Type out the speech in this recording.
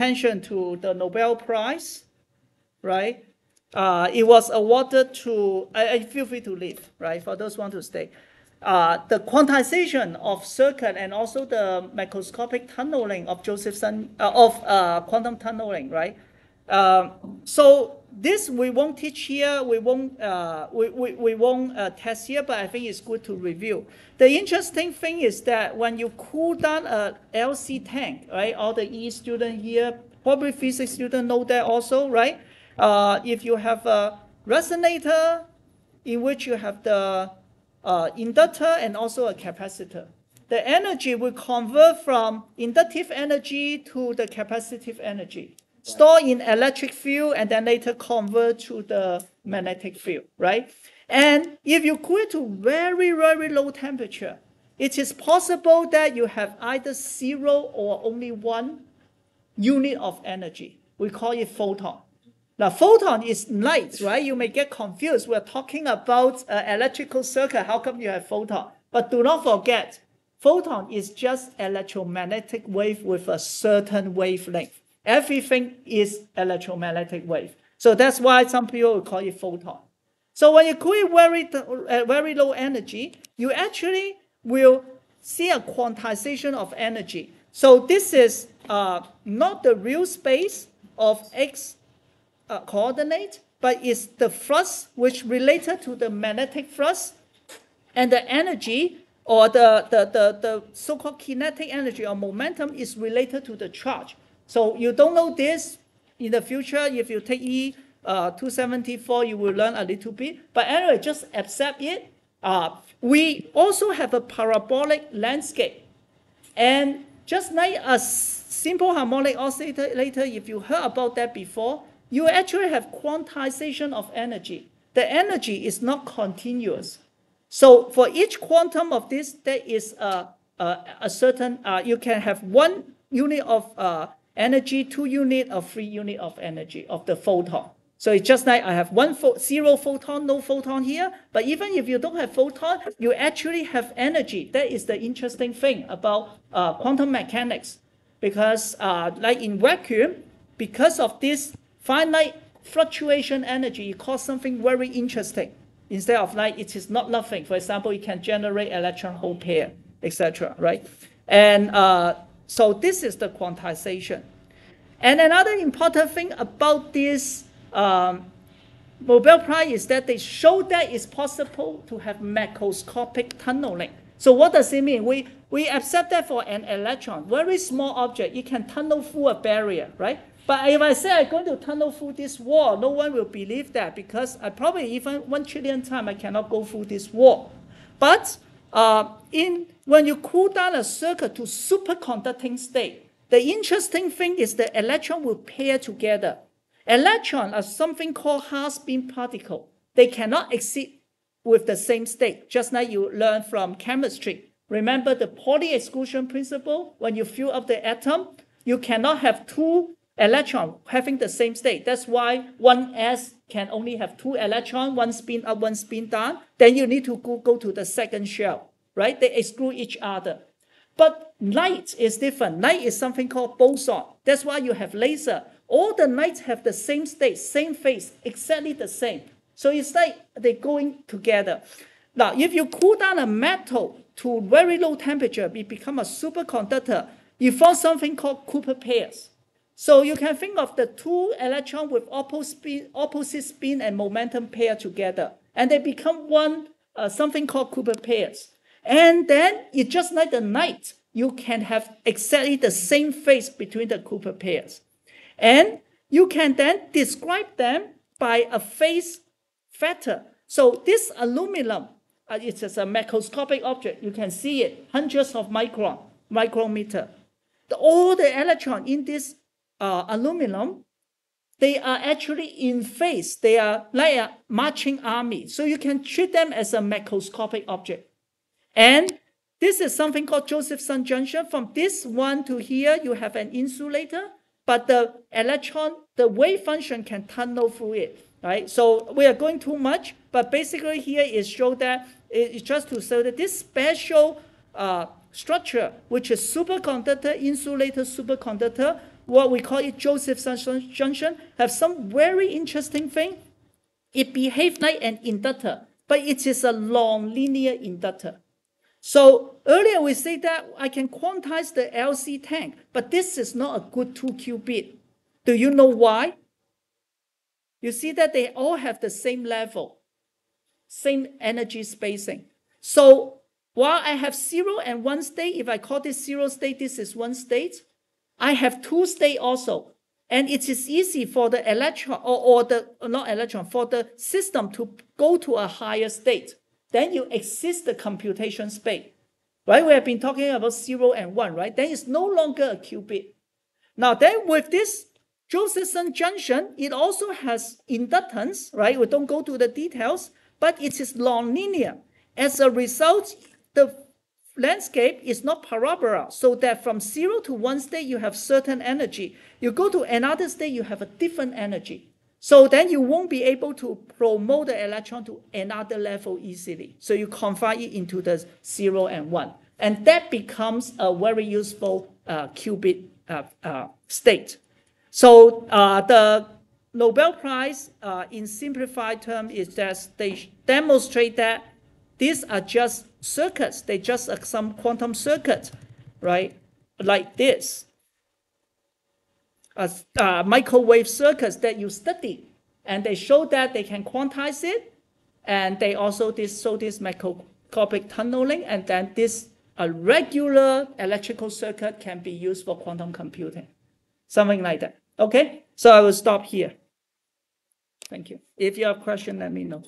attention to the Nobel Prize, right? Uh, it was awarded to, I, I, feel free to leave, right, for those who want to stay. Uh, the quantization of circuit and also the macroscopic tunneling of Josephson, uh, of uh, quantum tunneling, right? Um, so this we won't teach here, we won't, uh, we, we, we won't uh, test here, but I think it's good to review. The interesting thing is that when you cool down a LC tank, right, all the E student here, probably physics student know that also, right? Uh, if you have a resonator in which you have the uh, inductor and also a capacitor, the energy will convert from inductive energy to the capacitive energy store in electric field and then later convert to the magnetic field, right? And if you cool it to very, very low temperature, it is possible that you have either zero or only one unit of energy. We call it photon. Now, photon is light, right? You may get confused. We're talking about electrical circuit. How come you have photon? But do not forget, photon is just electromagnetic wave with a certain wavelength. Everything is electromagnetic wave. So that's why some people call it photon. So when you it very, uh, very low energy, you actually will see a quantization of energy. So this is uh, not the real space of x uh, coordinate, but it's the flux which related to the magnetic flux and the energy or the, the, the, the so-called kinetic energy or momentum is related to the charge. So you don't know this in the future. If you take E uh, 274, you will learn a little bit. But anyway, just accept it. Uh, we also have a parabolic landscape. And just like a simple harmonic oscillator, if you heard about that before, you actually have quantization of energy. The energy is not continuous. So for each quantum of this, there is a, a, a certain, uh, you can have one unit of uh, energy, two unit or three unit of energy of the photon. So it's just like I have one zero photon, no photon here. But even if you don't have photon, you actually have energy. That is the interesting thing about uh, quantum mechanics. Because uh, like in vacuum, because of this finite fluctuation energy, it causes something very interesting. Instead of like it is not nothing. For example, it can generate electron hole pair, etc. Right? And uh, so this is the quantization. And another important thing about this um, Nobel Prize is that they show that it's possible to have macroscopic tunneling. So what does it mean? We, we accept that for an electron, very small object, it can tunnel through a barrier, right? But if I say I'm going to tunnel through this wall, no one will believe that because I probably even one trillion times I cannot go through this wall. But uh, in when you cool down a circuit to superconducting state, the interesting thing is the electron will pair together. Electron are something called high-spin particle. They cannot exist with the same state, just like you learned from chemistry. Remember the Pauli exclusion principle? When you fill up the atom, you cannot have two electrons having the same state. That's why one S can only have two electrons, one spin up, one spin down. Then you need to go, go to the second shell right? They exclude each other. But light is different. Light is something called boson. That's why you have laser. All the lights have the same state, same phase, exactly the same. So it's like they're going together. Now, if you cool down a metal to very low temperature, it become a superconductor. You form something called Cooper pairs. So you can think of the two electrons with opposite spin, and momentum pair together, and they become one uh, something called Cooper pairs. And then it's just like the night, you can have exactly the same phase between the Cooper pairs. And you can then describe them by a phase factor. So this aluminum, uh, it's a macroscopic object. You can see it, hundreds of micron, micrometer. The, all the electron in this uh, aluminum, they are actually in phase. They are like a marching army. So you can treat them as a macroscopic object. And this is something called Josephson junction. From this one to here, you have an insulator, but the electron, the wave function can tunnel through it, right? So we are going too much, but basically here is show that it's just to show that this special uh, structure, which is superconductor, insulator superconductor, what we call it Josephson junction, have some very interesting thing. It behaves like an inductor, but it is a non-linear inductor. So earlier we say that I can quantize the LC tank, but this is not a good 2 qubit. Do you know why? You see that they all have the same level, same energy spacing. So while I have zero and one state, if I call this zero state, this is one state, I have two state also. And it is easy for the electron or, or the not electron for the system to go to a higher state. Then you exist the computation space. Right? We have been talking about zero and one, right? Then it's no longer a qubit. Now then with this Josephson junction, it also has inductance, right? We don't go to the details, but it is nonlinear. As a result, the landscape is not parabola, so that from zero to one state, you have certain energy. You go to another state, you have a different energy. So then you won't be able to promote the electron to another level easily. So you confine it into the zero and one. And that becomes a very useful uh, qubit uh, uh, state. So uh, the Nobel Prize uh, in simplified term is that they demonstrate that these are just circuits. They just are some quantum circuits, right? Like this. As uh, microwave circuits that you study. And they show that they can quantize it. And they also this, show this macroscopic tunneling. And then this a regular electrical circuit can be used for quantum computing. Something like that. Okay? So I will stop here. Thank you. If you have a question, let me know.